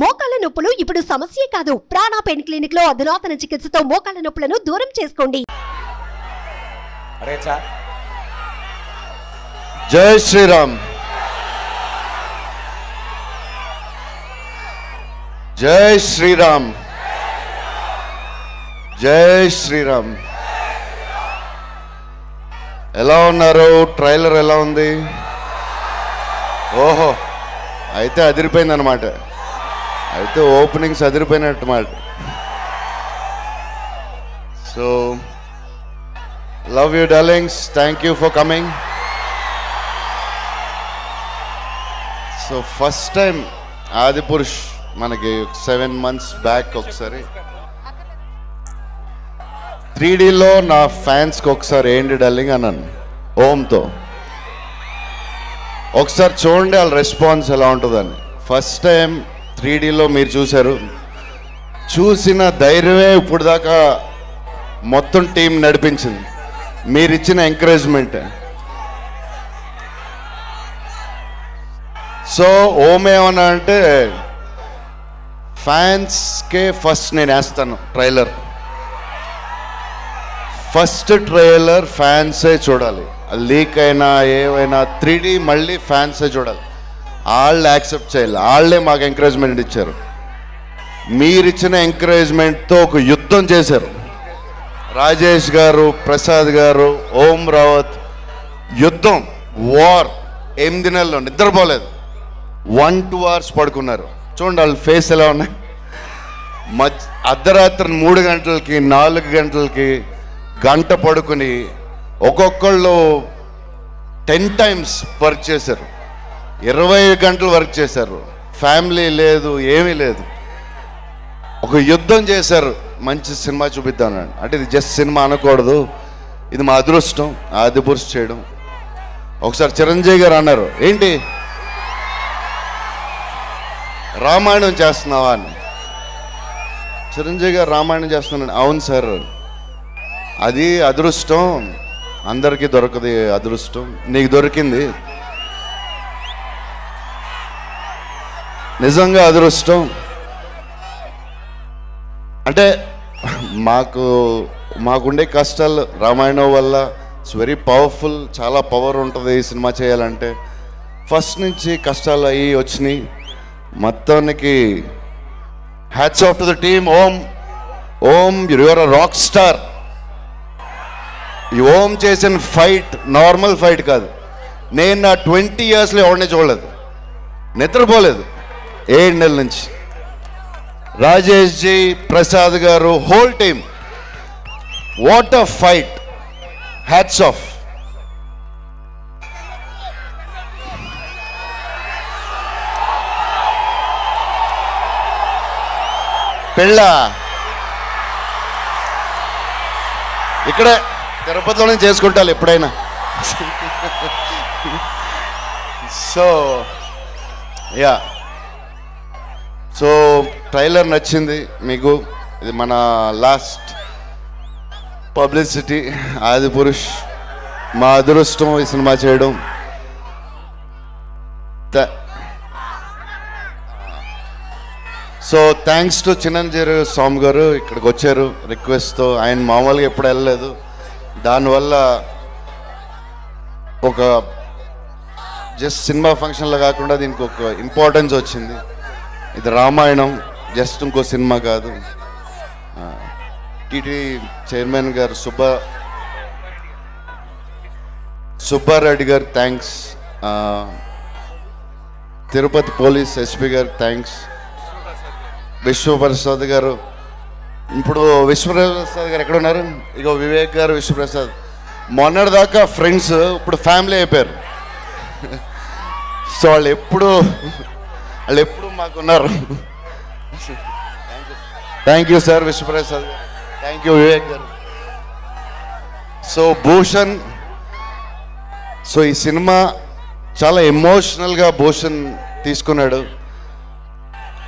మోకాళ్ళ నొప్పులు ఇప్పుడు సమస్యే కాదు. ప్రాణా పెయిన్ క్లినిక్లో అధునాతన చికిత్సతో మోకాళ్ళ నొప్పులను దూరం చేసుకోండి. జై శ్రీరామ్. జై శ్రీరామ్. జై శ్రీరామ్. ఎలా ఉన్నారు? ట్రైలర్ ఎలా ఉంది? ఓహో అయితే అదిరిపోయింది అనమాట అయితే ఓపెనింగ్స్ అదిరిపోయినట్టు మాట. So love you darlings thank you for coming so first time Adipurush మనకి సెవెన్ మంత్స్ బ్యాక్ ఒకసారి. త్రీ డీలో నా ఫ్యాన్స్కి ఒకసారి ఏంటి డల్లింగ్ అన్నాను. ఓంతో. ఒకసారి చూడండి వాళ్ళ రెస్పాన్స్ ఎలా ఉంటుందని. ఫస్ట్ టైం త్రీ డీలో మీరు చూశారు. చూసిన ధైర్యమే ఇప్పుడు దాకా మొత్తం టీం నడిపించింది. మీరు ఇచ్చిన ఎంకరేజ్మెంట్ సో ఓం ఏమన్నా అంటే ఫ్యాన్స్కే ఫస్ట్ నేను వేస్తాను ట్రైలర్ ఫస్ట్ ట్రైలర్ ఫ్యాన్సే చూడాలి. లీక్ అయినా ఏవైనా త్రీ డి మళ్ళీ ఫ్యాన్సే చూడాలి. వాళ్ళు యాక్సెప్ట్ చేయాలి. వాళ్ళే మాకు ఎంకరేజ్మెంట్ ఇచ్చారు. మీరిచ్చిన ఎంకరేజ్మెంట్తో ఒక యుద్ధం చేశారు. రాజేష్ గారు ప్రసాద్ గారు ఓం రావత్ యుద్ధం వార్ ఎనిమిది నెలలు నిద్రపోలేదు. వన్ టూ అవర్స్ పడుకున్నారు. చూడండి వాళ్ళ ఫేస్ ఎలా ఉన్నాయి. మధ్య అర్ధరాత్రి మూడు గంటలకి నాలుగు గంటలకి గంట పడుకుని ఒక్కొక్కళ్ళు టెన్ టైమ్స్ వర్క్ చేశారు. ఇరవై గంటలు వర్క్ చేశారు. ఫ్యామిలీ లేదు ఏమీ లేదు. ఒక యుద్ధం చేశారు. మంచి సినిమా చూపిద్దామని. అంటే ఇది జస్ట్ సినిమా అనకూడదు. ఇది మా అదృష్టం. ఆదిపురుష్ చేయడం. ఒకసారి చిరంజీవి గారు అన్నారు ఏంటి? రామాయణం చేస్తున్నావా? అని. చిరంజీవి గారు రామాయణం చేస్తున్నాను అవును సార్. అది అదృష్టం. అందరికీ దొరకదు అదృష్టం. నీకు దొరికింది. నిజంగా అదృష్టం. అంటే మాకు మాకుండే కష్టాలు రామాయణం వల్ల ఇట్స్ వెరీ పవర్ఫుల్ చాలా పవర్ ఉంటుంది ఈ సినిమా చేయాలంటే. ఫస్ట్ నుంచి కష్టాలు అయ్యి వచ్చినాయి. మొత్తానికి hats off to the team Om Om you're a rock star ఈ ఓం చేసిన ఫైట్ నార్మల్ ఫైట్ కాదు. నేను నా ట్వంటీ ఇయర్స్లో ఎవరిని చూడలేదు. నిద్రపోలేదు. ఏడు నెలల నుంచి. రాజేష్ జీ ప్రసాద్ గారు whole team what of fight hats off పెళ్ళ. ఇక్కడే తిరుపతిలోనే చేసుకుంటారు ఎప్పుడైనా. సో యా సో ట్రైలర్ నచ్చింది మీకు? ఇది మన లాస్ట్ పబ్లిసిటీ ఆది పురుష్. మా అదృష్టం ఈ సినిమా చేయడం. So thanks to Chiranjeevi Swami గారు ఇక్కడికి వచ్చారు రిక్వెస్ట్తో ఆయన మామూలుగా ఎప్పుడు వెళ్ళలేదు. దానివల్ల ఒక జస్ట్ సినిమా ఫంక్షన్లో కాకుండా దీనికి ఒక ఇంపార్టెన్స్ వచ్చింది. ఇది రామాయణం జస్ట్ ఇంకో సినిమా కాదు. టీటీ చైర్మన్ గారు సుబ్బ సుబ్బారెడ్డి గారు థ్యాంక్స్ తిరుపతి పోలీస్ ఎస్పీ గారు థ్యాంక్స్ విశ్వప్రసాద్ గారు ఇప్పుడు విశ్వప్రసాద్ గారు ఎక్కడ ఉన్నారు ఇగో వివేక్ గారు విశ్వప్రసాద్. మొన్నటిదాకా ఫ్రెండ్స్ ఇప్పుడు ఫ్యామిలీ అయిపోయారు. సో వాళ్ళు ఎప్పుడు వాళ్ళు ఎప్పుడు మాకున్నారు. థ్యాంక్ యూ సార్ విశ్వప్రసాద్ గారు. థ్యాంక్ యూ వివేక్ గారు. సో భూషణ్ సో ఈ సినిమా చాలా ఎమోషనల్గా భూషణ్ తీసుకున్నాడు.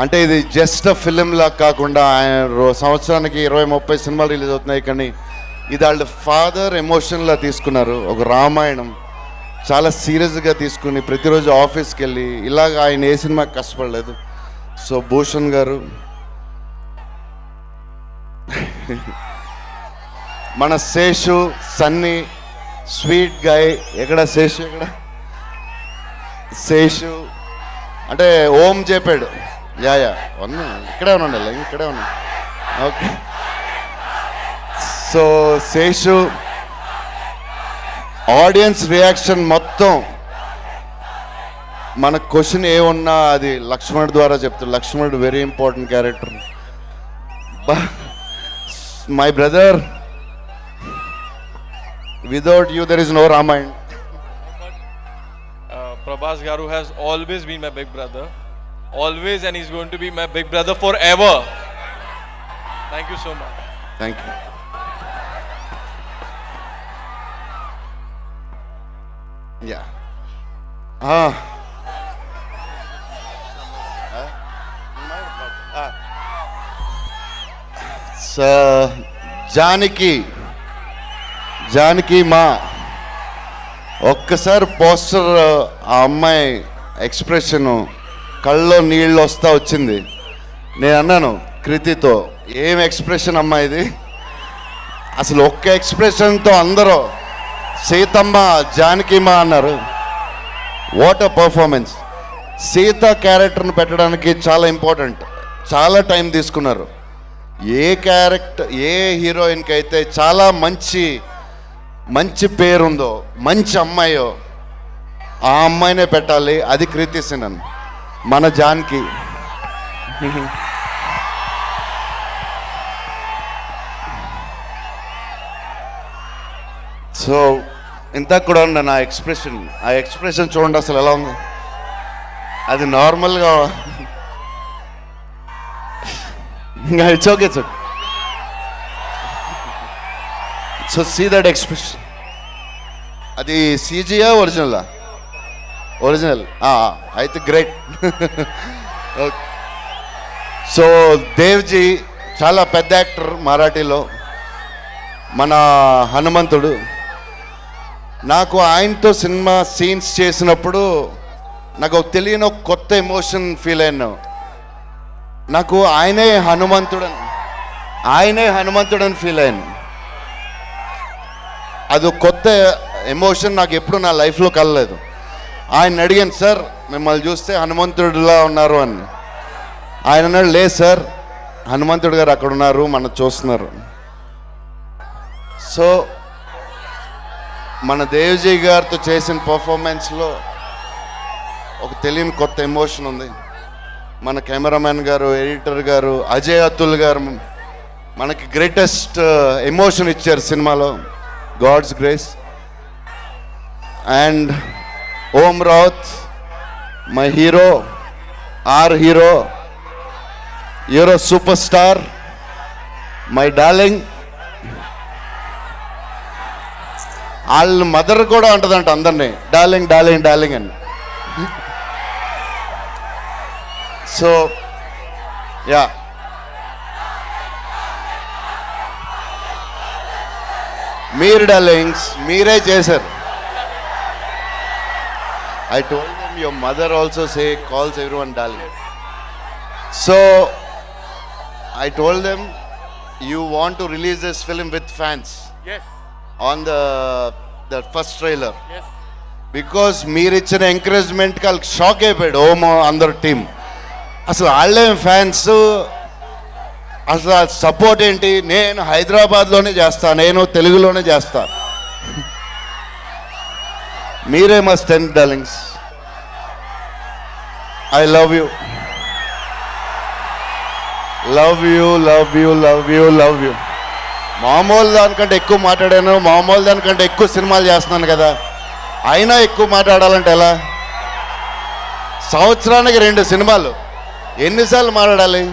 అంటే ఇది జస్ట్ ఫిలిం లా కాకుండా ఆయన సంవత్సరానికి ఇరవై ముప్పై సినిమాలు రిలీజ్ అవుతున్నాయి కానీ ఇది వాళ్ళ ఫాదర్ ఎమోషన్లా తీసుకున్నారు. ఒక రామాయణం. చాలా సీరియస్గా తీసుకుని ప్రతిరోజు ఆఫీస్కి వెళ్ళి ఇలాగ ఆయన ఏ సినిమాకి కష్టపడలేదు. సో భూషణ్ గారు మన శేషు సన్నీ స్వీట్ గాయ్ ఎక్కడ శేషు ఎక్కడ? శేషు అంటే ఓం చెప్పాడు. యా యా ఉన్నా ఇక్కడే ఉన్నాడు ఇక్కడే ఉన్నా okay. So Seshu audience reaction మొత్తం. మన క్వశ్చన్ ఏమున్నా అది లక్ష్మణుడు ద్వారా చెప్తారు లక్ష్మణుడు very important character my brother without you there is no Ramayan Prabhas గారు has always been my big brother always and is going to be my big brother forever thank you so much thank you yeah జానికి జానకి మా ఒక్కసారి poster ఆ అమ్మాయి expression కళ్ళలో నీళ్ళు వస్తా వచ్చింది. నేను అన్నాను కృతితో ఏం ఎక్స్ప్రెషన్ అమ్మా ఇది? అసలు ఒక్క ఎక్స్ప్రెషన్తో అందరూ సీతమ్మ జానకిమ్మ అన్నారు. వాట్ అ పర్ఫార్మెన్స్ సీత క్యారెక్టర్ని పెట్టడానికి చాలా ఇంపార్టెంట్ చాలా టైం తీసుకున్నారు. ఏ క్యారెక్టర్ ఏ హీరోయిన్కి అయితే చాలా మంచి మంచి పేరుందో మంచి అమ్మాయో ఆ అమ్మాయినే పెట్టాలి. అది కృతి సినన్. మన జాన్కి. సో ఇంతకు కూడా ఉండ నా ఎక్స్ప్రెషన్ ఆ ఎక్స్ప్రెషన్ చూడండి అసలు ఎలా ఉంది. అది నార్మల్గా ఇంకా it's okay sir so see that expression అది సీజీయా ఒరిజినలా ఒరిజినల్ అయితే గ్రేట్ సో దేవ్జీ చాలా పెద్ద యాక్టర్ మరాఠీలో మన హనుమంతుడు. నాకు ఆయనతో సినిమా సీన్స్ చేసినప్పుడు నాకు ఒక తెలియని ఒక కొత్త ఎమోషన్ ఫీల్ అయ్యాను. నాకు ఆయనే హనుమంతుడని ఆయనే హనుమంతుడని ఫీల్ అయ్యాను. అది కొత్త ఎమోషన్ నాకు ఎప్పుడు నా లైఫ్లో కలలేదు ఆయన అడిగాను సార్ మిమ్మల్ని చూస్తే హనుమంతుడిలా ఉన్నారు అని. ఆయన అన్నాడు లేదు సార్ హనుమంతుడు గారు అక్కడ ఉన్నారు మనం చూస్తున్నారు. సో మన దేవ్జీ గారితో చేసిన పర్ఫార్మెన్స్లో ఒక తెలియని కొత్త ఎమోషన్ ఉంది. మన కెమెరామెన్ గారు ఎడిటర్ గారు అజయ్ అతుల్ గారు మనకి గ్రేటెస్ట్ ఎమోషన్ uh, ఇచ్చారు సినిమాలో. God's grace and Om Raut my hero or hero your superstar my darling వాళ్ళ మదర్ కూడా అంటదంట అందరినీ డార్లింగ్ డార్లింగ్ డార్లింగ్ అని. So yeah. మీరు డార్లింగ్స్ మీరే చేశారు. I told them your mother also say calls everyone darling so I told them you want to release this film with fans Yes, on the the first trailer. Because మీరు ఇచ్చిన ఎంకరేజ్మెంట్కి వాళ్ళకి shock అయిపోయాడు ఓమో అందరు team అసలు వాళ్ళేం fans అసలు support ఏంటి? నేను హైదరాబాద్లోనే చేస్తా. నేను తెలుగులోనే చేస్తా. మీరే మా strength darlings I love you love you love you love you love you మామూలు దానికంటే ఎక్కువ మాట్లాడాను మామూలు దానికంటే ఎక్కువ సినిమాలు చేస్తున్నాను కదా. అయినా ఎక్కువ మాట్లాడాలంటే ఎలా? సంవత్సరానికి రెండు సినిమాలు. ఎన్నిసార్లు మాట్లాడాలి?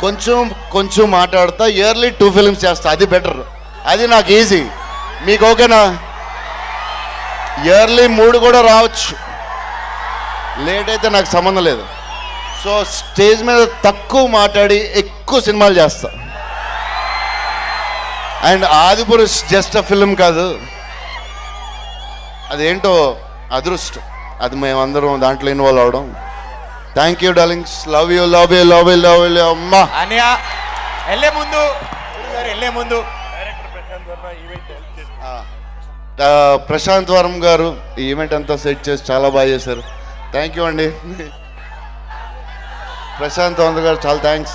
కొంచెం కొంచెం మాట్లాడతా ఇయర్లీ టూ ఫిల్మ్స్ చేస్తా అది బెటర్ అది నాకు ఈజీ మీకు ఓకేనా? ఇయర్లీ మూడు కూడా రావచ్చు. లేట్ అయితే నాకు సంబంధం లేదు. సో స్టేజ్ మీద తక్కువ మాట్లాడి ఎక్కువ సినిమాలు చేస్తా. And Adipurush just a film కాదు. అదేంటో అదృష్టం. అది మేమందరం దాంట్లో ఇన్వాల్వ్ అవడం. Thank you darlings love you love you love you love you అమ్మా. అన్నయ్య వెళ్ళే ముందు. వెళ్ళే ముందు. ఆ, ప్రశాంత్ వరం గారు ఈ ఈవెంట్ అంతా సెట్ చేసి చాలా బాగా చేశారు. థ్యాంక్ యూ అండి. ప్రశాంత్ వంద గారు చాలా థ్యాంక్స్